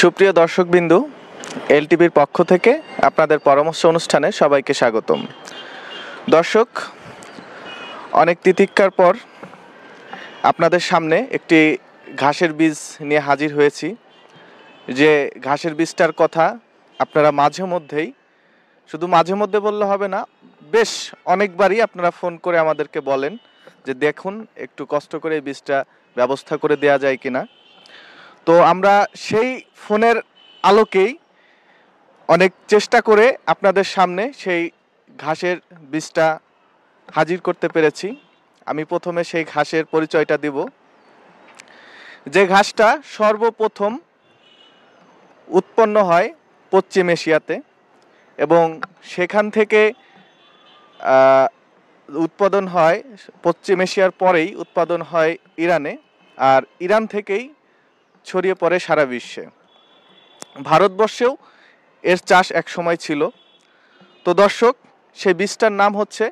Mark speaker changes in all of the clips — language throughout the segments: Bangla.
Speaker 1: সুপ্রিয় দর্শকবিন্দু, এলটিভির পক্ষ থেকে আপনাদের পরামর্শ অনুষ্ঠানে সবাইকে স্বাগতম। দর্শক, অনেক তিতিক্ষার পর আপনাদের সামনে একটি ঘাসের বীজ নিয়ে হাজির হয়েছি। যে ঘাসের বীজটার কথা আপনারা মাঝে মধ্যেই, শুধু মাঝে মধ্যে বললে হবে না, বেশ অনেকবারই আপনারা ফোন করে আমাদেরকে বলেন যে দেখুন, একটু কষ্ট করে এই বীজটা ব্যবস্থা করে দেয়া যায় কিনা। তো আমরা সেই ফোনের আলোকেই অনেক চেষ্টা করে আপনাদের সামনে সেই ঘাসের বীজটা হাজির করতে পেরেছি। আমি প্রথমে সেই ঘাসের পরিচয়টা দিব। যে ঘাসটা সর্বপ্রথম উৎপন্ন হয় পশ্চিম এশিয়াতে এবং সেখান থেকে উৎপাদন হয়, পশ্চিম এশিয়ার পরেই উৎপাদন হয় ইরানে। আর ইরান থেকেই ছড়িয়ে পড়ে সারা বিশ্বে। ভারতবর্ষেও এর চাষ এক সময় ছিল। তো দর্শক, সেই বীজটার নাম হচ্ছে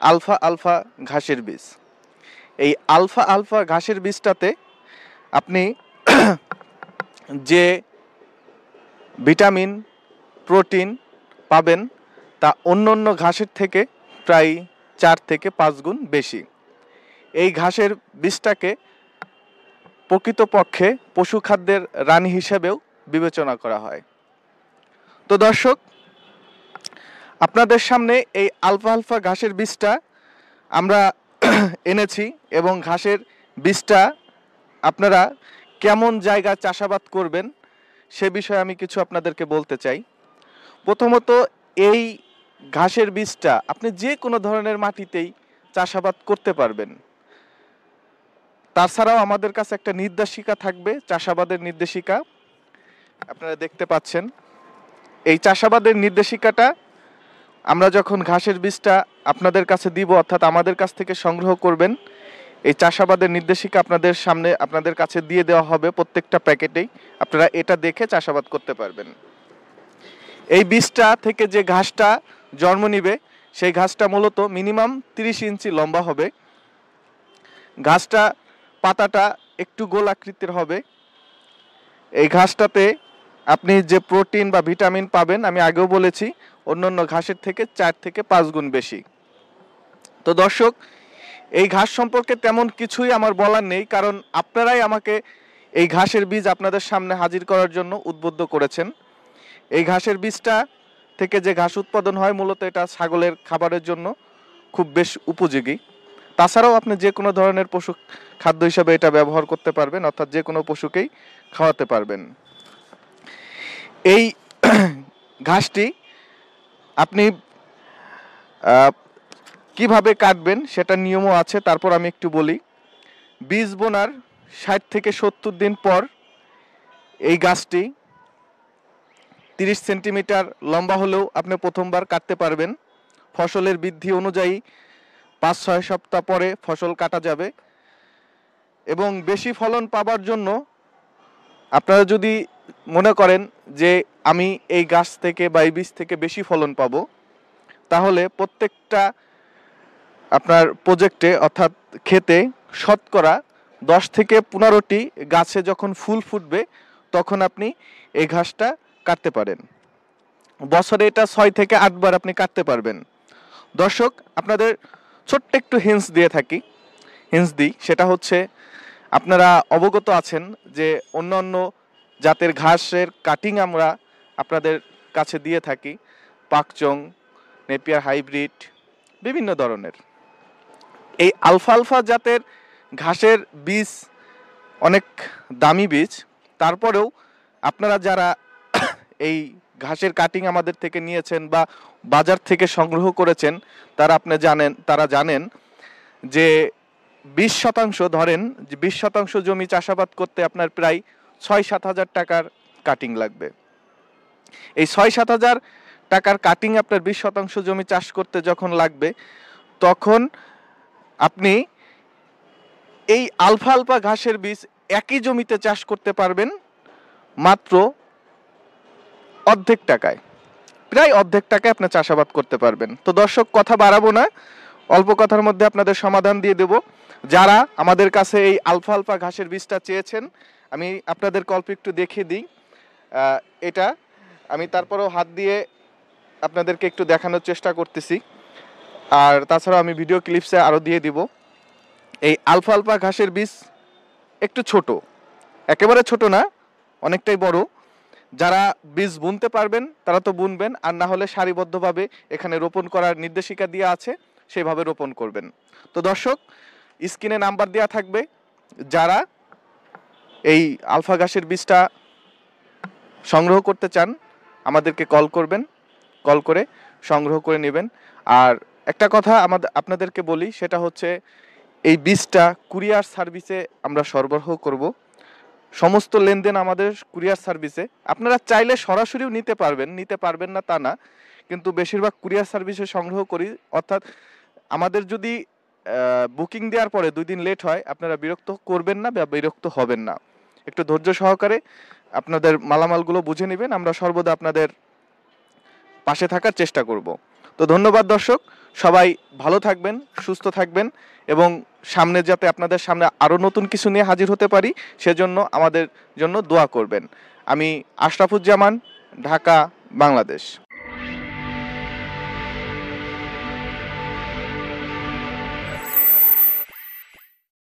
Speaker 1: আলফা আলফা ঘাসের বীজ। এই আলফা আলফা ঘাসের বীজটাতে আপনি যে ভিটামিন, প্রোটিন পাবেন, তা অন্য অন্য ঘাসের থেকে প্রায় চার থেকে পাঁচ গুণ বেশি। এই ঘাসের বীজটাকে প্রকৃতপক্ষে পশু খাদ্যের রানী হিসেবেও বিবেচনা করা হয়। তো দর্শক, আপনাদের সামনে এই আলফা আলফা ঘাসের বীজটা আমরা এনেছি এবং ঘাসের বীজটা আপনারা কেমন জায়গায় চাষাবাদ করবেন সে বিষয়ে আমি কিছু আপনাদেরকে বলতে চাই। প্রথমত, এই ঘাসের বীজটা আপনি যে কোনো ধরনের মাটিতেই চাষাবাদ করতে পারবেন। তাছাড়াও আমাদের কাছে একটা নির্দেশিকা থাকবে, চাষাবাদের নির্দেশিকা। আপনারা দেখতে পাচ্ছেন। এই চাষাবাদের নির্দেশিকাটা আমরা যখন ঘাসের বীজটা আপনাদের কাছে দিব, অর্থাৎ আমাদের কাছ থেকে সংগ্রহ করবেন, এই চাষাবাদের নির্দেশিকা আপনাদের সামনে, আপনাদের কাছে দিয়ে দেওয়া হবে প্রত্যেকটা প্যাকেটেই। আপনারা এটা দেখে চাষাবাদ করতে পারবেন। এই বীজটা থেকে যে ঘাসটা জন্ম নিবে, সেই ঘাসটা মূলত মিনিমাম তিরিশ ইঞ্চি লম্বা হবে। ঘাসটা পাতাটা একটু গোল আকৃতির হবে। এই ঘাসটাতে আপনি যে প্রোটিন বা ভিটামিন পাবেন, আমি আগেও বলেছি, অন্যান্য ঘাসের থেকে চার থেকে পাঁচ গুণ বেশি। তো দর্শক, এই ঘাস সম্পর্কে তেমন কিছুই আমার বলার নেই, কারণ আপনারাই আমাকে এই ঘাসের বীজ আপনাদের সামনে হাজির করার জন্য উদ্বুদ্ধ করেছেন। এই ঘাসের বীজটা থেকে যে ঘাস উৎপাদন হয়, মূলত এটা ছাগলের খাবারের জন্য খুব বেশ উপযোগী। তাছাড়াও আপনি যে কোনো ধরনের পশু খাদ্য হিসাবে এটা ব্যবহার করতে পারবেন, অর্থাৎ যে কোনো পশুকেই খাওয়াতে পারবেন। এই ঘাসটি আপনি কীভাবে কাটবেন সেটা নিয়মও আছে, তারপর আমি একটু বলি। বীজ বোনার ষাট থেকে সত্তর দিন পর এই গাছটি তিরিশ সেন্টিমিটার লম্বা হলেও আপনি প্রথমবার কাটতে পারবেন। ফসলের বৃদ্ধি অনুযায়ী পাঁচ ছয় সপ্তাহ পরে ফসল কাটা যাবে এবং বেশি ফলন পাবার জন্য আপনারা যদি মনে করেন যে আমি এই গাছ থেকে বা এই বীজ থেকে বেশি ফলন পাবো, তাহলে প্রত্যেকটা আপনার প্রজেক্টে অর্থাৎ খেতে শতকরা দশ থেকে পনেরোটি গাছে যখন ফুল ফুটবে, তখন আপনি এই ঘাসটা কাটতে পারেন। বছরে এটা ছয় থেকে আটবার আপনি কাটতে পারবেন। দর্শক, আপনাদের ছোট্ট একটু হিন্স দিয়ে থাকি। হিন্স দিই, সেটা হচ্ছে আপনারা অবগত আছেন যে অন্যান্য জাতের ঘাসের কাটিং আমরা আপনাদের কাছে দিয়ে থাকি। পাকচং, নেপিয়ার হাইব্রিড, বিভিন্ন ধরনের। এই আলফা আলফা জাতের ঘাসের বীজ অনেক দামি বীজ। তারপরেও আপনারা যারা এই ঘাসের কাটিং আমাদের থেকে নিয়েছেন বা বাজার থেকে সংগ্রহ করেছেন, তারা আপনি জানেন, তারা জানেন যে বিশ শতাংশ, ধরেন যে বিশ শতাংশ জমি চাষাবাদ করতে আপনার প্রায় ছয় সাত হাজার টাকার কাটিং লাগবে। এই ছয় সাত হাজার টাকার কাটিং আপনার বিশ শতাংশ জমি চাষ করতে যখন লাগবে, তখন আপনি এই আলফা আলফা ঘাসের বীজ একই জমিতে চাষ করতে পারবেন, মাত্র অর্ধেক টাকায়। প্রায় অর্ধেক টাকায় আপনি চাষাবাদ করতে পারবেন। তো দর্শক, কথা বাড়াবো না। অল্প কথার মধ্যে আপনাদের সমাধান দিয়ে দেব। যারা আমাদের কাছে এই আলফা আলফা ঘাসের বীজটা চেয়েছেন, আমি আপনাদের কল্প একটু দেখিয়ে দিই। এটা আমি তারপরেও হাত দিয়ে আপনাদেরকে একটু দেখানোর চেষ্টা করতেছি। আর তাছাড়াও আমি ভিডিও ক্লিপসে আরও দিয়ে দিব। এই আলফা আলফা ঘাসের বীজ একটু ছোট। একেবারে ছোট না, অনেকটাই বড়। যারা বীজ বুনতে পারবেন, তারা তো বুনবেন, আর না হলে সারিবদ্ধভাবে এখানে রোপণ করার নির্দেশিকা দেওয়া আছে, সেভাবে রোপণ করবেন। তো দর্শক, স্ক্রিনে নাম্বার দেওয়া থাকবে, যারা এই আলফা ঘাসের বীজটা সংগ্রহ করতে চান, আমাদেরকে কল করবেন, কল করে সংগ্রহ করে নেবেন। আর একটা কথা আমাদের আপনাদেরকে বলি, সেটা হচ্ছে এই বীজটা কুরিয়ার সার্ভিসে আমরা সরবরাহ করব। সমস্ত লেনদেন আমাদের কুরিয়ার সার্ভিসে। আপনারা চাইলে সরাসরিও নিতে পারবেন নিতে পারবেন না তা না, কিন্তু বেশিরভাগ কুরিয়ার সার্ভিসে সংগ্রহ করি। অর্থাৎ আমাদের যদি বুকিং দেওয়ার পরে দুই দিন লেট হয়, আপনারা বিরক্ত করবেন না বা বিরক্ত হবেন না। একটু ধৈর্য সহকারে আপনাদের মালামালগুলো বুঝে নেবেন, আমরা সর্বদা আপনাদের পাশে থাকার চেষ্টা করব। তো ধন্যবাদ দর্শক, সবাই ভালো থাকবেন, সুস্থ থাকবেন এবং সামনে যাতে আপনাদের সামনে আরও নতুন কিছু নিয়ে হাজির হতে পারি, সেজন্য আমাদের জন্য দোয়া করবেন। আমি আশরাফুজ্জামান, ঢাকা, বাংলাদেশ।